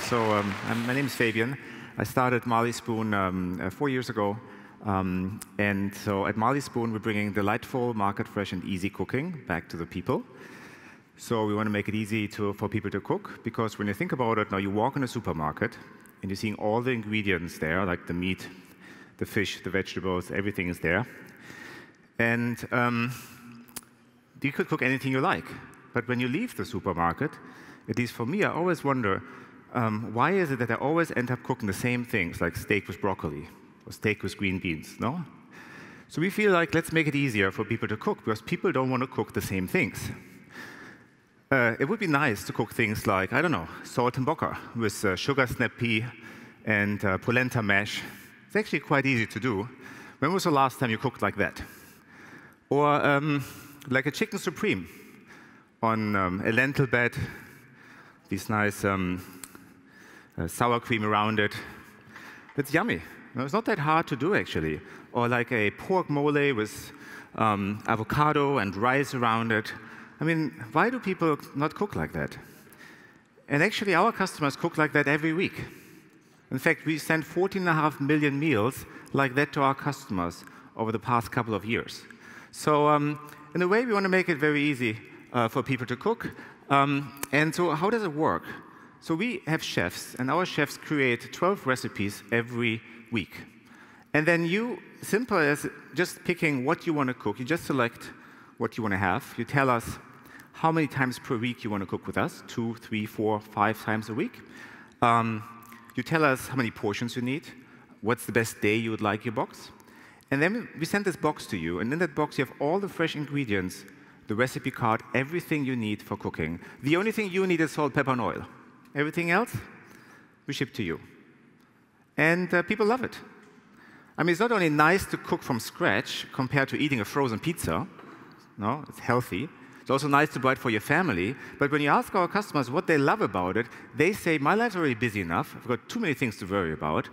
So um, my name is Fabian. I started Marley Spoon um, uh, four years ago. Um, and so at Marley Spoon, we're bringing delightful, market fresh, and easy cooking back to the people. So we want to make it easy to, for people to cook because when you think about it, now you walk in a supermarket and you're seeing all the ingredients there, like the meat, the fish, the vegetables, everything is there. And um, you could cook anything you like. But when you leave the supermarket, at least for me, I always wonder um, why is it that I always end up cooking the same things, like steak with broccoli or steak with green beans? No? So we feel like let's make it easier for people to cook because people don't want to cook the same things. Uh, it would be nice to cook things like, I don't know, salt and saltimbocca with uh, sugar snap pea and uh, polenta mash. It's actually quite easy to do. When was the last time you cooked like that? Or um, like a chicken supreme on um, a lentil bed, these nice um, uh, sour cream around it. That's yummy. No, it's not that hard to do, actually. Or like a pork mole with um, avocado and rice around it. I mean, why do people not cook like that? And actually, our customers cook like that every week. In fact, we sent 14.5 million meals like that to our customers over the past couple of years. So, um, in a way, we want to make it very easy uh, for people to cook. Um, and so, how does it work? So, we have chefs, and our chefs create 12 recipes every week. And then you, simple as just picking what you want to cook, you just select what you want to have. You tell us how many times per week you want to cook with us two, three, four, five times a week. Um, you tell us how many portions you need, what's the best day you would like your box. And then we send this box to you, and in that box you have all the fresh ingredients, the recipe card, everything you need for cooking. The only thing you need is salt, pepper, and oil. Everything else, we ship to you. And uh, people love it. I mean, it's not only nice to cook from scratch compared to eating a frozen pizza, no, it's healthy. It's also nice to buy it for your family. But when you ask our customers what they love about it, they say, My life's already busy enough. I've got too many things to worry about.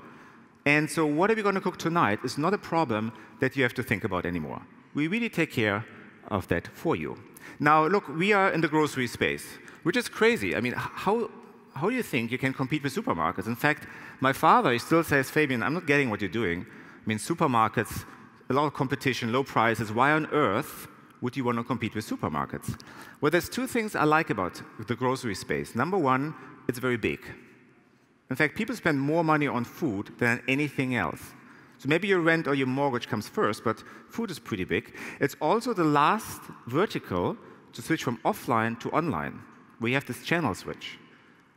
And so, what are we going to cook tonight is not a problem that you have to think about anymore. We really take care of that for you. Now, look, we are in the grocery space, which is crazy. I mean, how, how do you think you can compete with supermarkets? In fact, my father still says, Fabian, I'm not getting what you're doing. I mean, supermarkets, a lot of competition, low prices. Why on earth would you want to compete with supermarkets? Well, there's two things I like about the grocery space. Number one, it's very big. In fact, people spend more money on food than anything else. So maybe your rent or your mortgage comes first, but food is pretty big. It's also the last vertical to switch from offline to online. We have this channel switch.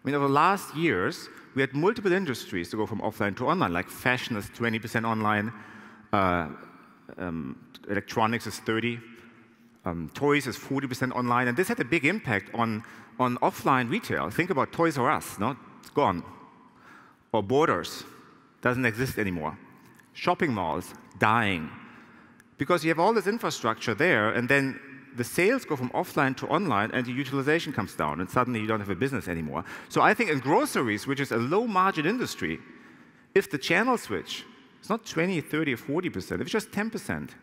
I mean, over the last years, we had multiple industries to go from offline to online, like fashion is 20% online, uh, um, electronics is 30, um, toys is 40% online, and this had a big impact on, on offline retail. Think about Toys R Us, no? It's gone or borders doesn't exist anymore. Shopping malls dying because you have all this infrastructure there, and then the sales go from offline to online, and the utilization comes down, and suddenly you don't have a business anymore. So I think in groceries, which is a low margin industry, if the channel switch, it's not 20, 30, or 40 percent, if it's just 10 percent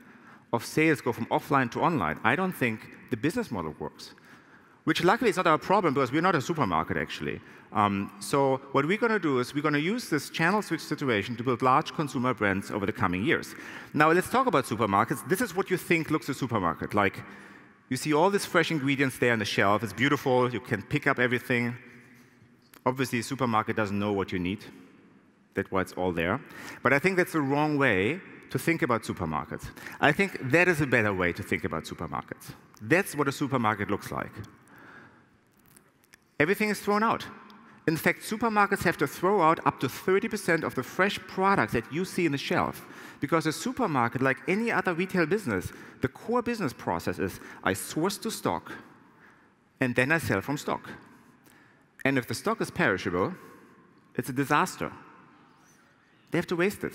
of sales go from offline to online, I don't think the business model works which luckily is not our problem because we're not a supermarket actually. Um, so what we're going to do is we're going to use this channel switch situation to build large consumer brands over the coming years. Now let's talk about supermarkets. This is what you think looks a supermarket. Like you see all these fresh ingredients there on the shelf. It's beautiful. You can pick up everything. Obviously, a supermarket doesn't know what you need. That's why it's all there. But I think that's the wrong way to think about supermarkets. I think that is a better way to think about supermarkets. That's what a supermarket looks like everything is thrown out. In fact, supermarkets have to throw out up to 30% of the fresh products that you see in the shelf. Because a supermarket, like any other retail business, the core business process is I source to stock and then I sell from stock. And if the stock is perishable, it's a disaster. They have to waste it.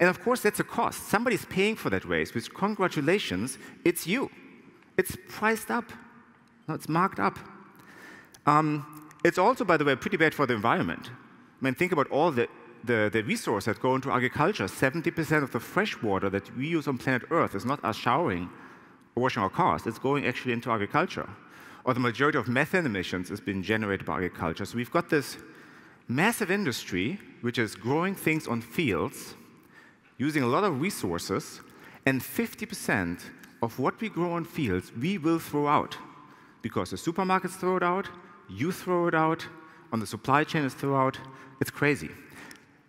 And of course, that's a cost. Somebody's paying for that waste, which, congratulations, it's you. It's priced up, no, it's marked up. Um, it's also, by the way, pretty bad for the environment. I mean, think about all the, the, the resources that go into agriculture. 70% of the fresh water that we use on planet Earth is not us showering or washing our cars. It's going actually into agriculture. Or the majority of methane emissions is being generated by agriculture. So we've got this massive industry which is growing things on fields, using a lot of resources, and 50% of what we grow on fields we will throw out because the supermarkets throw it out, you throw it out, on the supply chain is thrown out. It's crazy.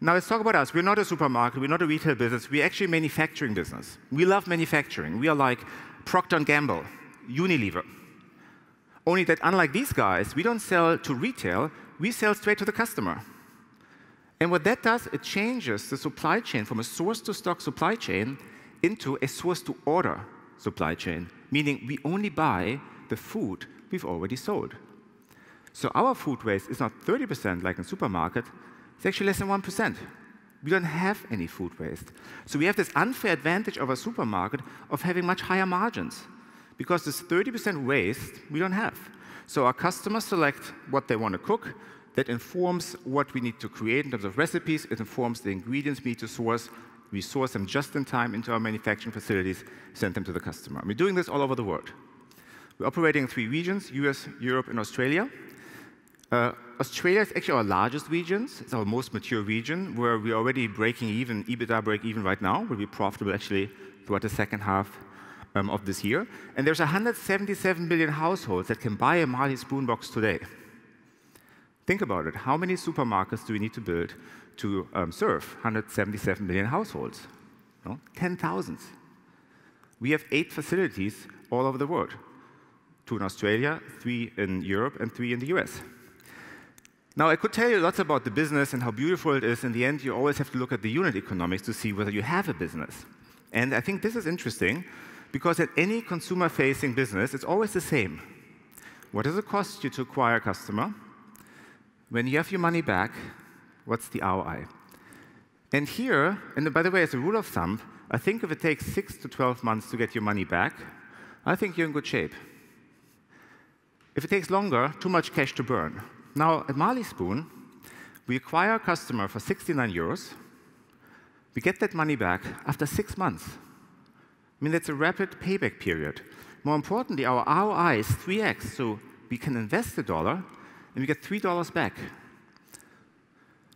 Now let's talk about us. We're not a supermarket, we're not a retail business, we're actually a manufacturing business. We love manufacturing. We are like Procter & Gamble, Unilever. Only that unlike these guys, we don't sell to retail, we sell straight to the customer. And what that does, it changes the supply chain from a source to stock supply chain into a source to order supply chain, meaning we only buy the food we've already sold. So our food waste is not 30% like in supermarket, it's actually less than 1%. We don't have any food waste. So we have this unfair advantage of a supermarket of having much higher margins because this 30% waste we don't have. So our customers select what they want to cook. That informs what we need to create in terms of recipes. It informs the ingredients we need to source. We source them just in time into our manufacturing facilities, send them to the customer. We're doing this all over the world. We're operating in three regions, US, Europe, and Australia. Uh, Australia is actually our largest region. It's our most mature region, where we're already breaking even, EBITDA break even right now. We'll be profitable actually throughout the second half um, of this year. And there's 177 million households that can buy a Marley Spoon box today. Think about it. How many supermarkets do we need to build to um, serve 177 million households? No? 10,000. We have eight facilities all over the world two in Australia, three in Europe, and three in the US. Now, I could tell you lots about the business and how beautiful it is. In the end, you always have to look at the unit economics to see whether you have a business. And I think this is interesting because at any consumer facing business, it's always the same. What does it cost you to acquire a customer? When you have your money back, what's the ROI? And here, and by the way, as a rule of thumb, I think if it takes six to 12 months to get your money back, I think you're in good shape. If it takes longer, too much cash to burn. Now, at Marley Spoon, we acquire a customer for 69 euros. We get that money back after six months. I mean, that's a rapid payback period. More importantly, our ROI is 3x, so we can invest a dollar and we get $3 back.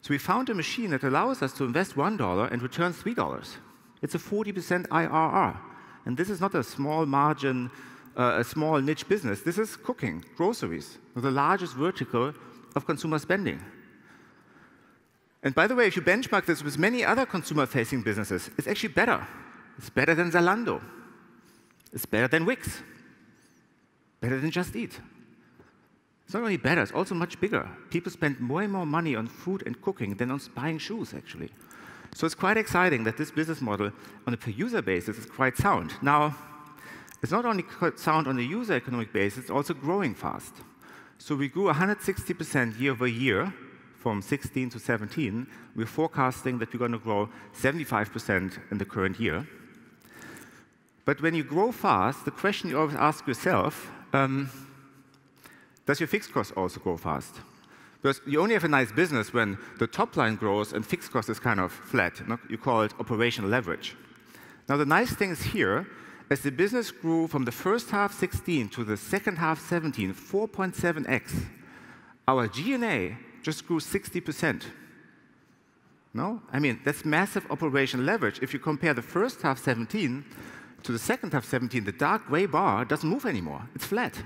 So we found a machine that allows us to invest $1 and return $3. It's a 40% IRR. And this is not a small margin, uh, a small niche business. This is cooking, groceries, the largest vertical of consumer spending. And by the way, if you benchmark this with many other consumer-facing businesses, it's actually better. It's better than Zalando. It's better than Wix. Better than Just Eat. It's not only better, it's also much bigger. People spend more and more money on food and cooking than on buying shoes, actually. So it's quite exciting that this business model, on a per user basis, is quite sound. Now, it's not only sound on a user economic basis, it's also growing fast. So we grew 160% year over year from 16 to 17. We're forecasting that we're going to grow 75% in the current year. But when you grow fast, the question you always ask yourself, um, does your fixed cost also grow fast? Because you only have a nice business when the top line grows and fixed cost is kind of flat. You call it operational leverage. Now, the nice thing is here as the business grew from the first half 16 to the second half 17, 4.7x, our G&A just grew 60%. No? I mean, that's massive operational leverage. If you compare the first half 17 to the second half 17, the dark gray bar doesn't move anymore. It's flat.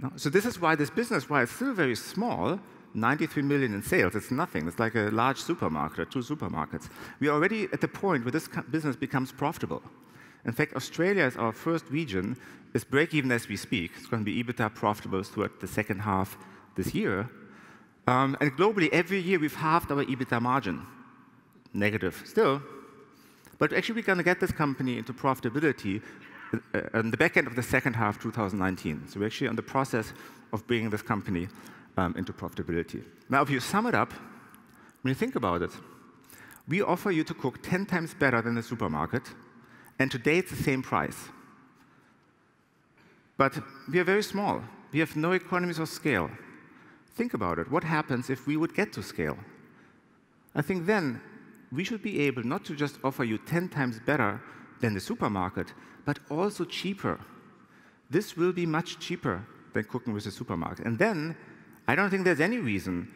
No? So this is why this business, while it's still very small, 93 million in sales, it's nothing. It's like a large supermarket or two supermarkets. We are already at the point where this business becomes profitable. In fact, Australia is our first region, is break even as we speak. It's going to be EBITDA profitable throughout the second half this year. Um, and globally, every year we've halved our EBITDA margin. Negative still. But actually, we're going to get this company into profitability uh, in the back end of the second half 2019. So we're actually on the process of bringing this company um, into profitability. Now, if you sum it up, when you think about it, we offer you to cook 10 times better than the supermarket and today it's the same price. But we are very small. We have no economies of scale. Think about it. What happens if we would get to scale? I think then we should be able not to just offer you 10 times better than the supermarket, but also cheaper. This will be much cheaper than cooking with the supermarket. And then I don't think there's any reason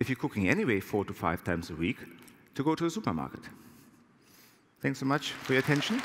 if you're cooking anyway four to five times a week, to go to the supermarket. Thanks so much for your attention.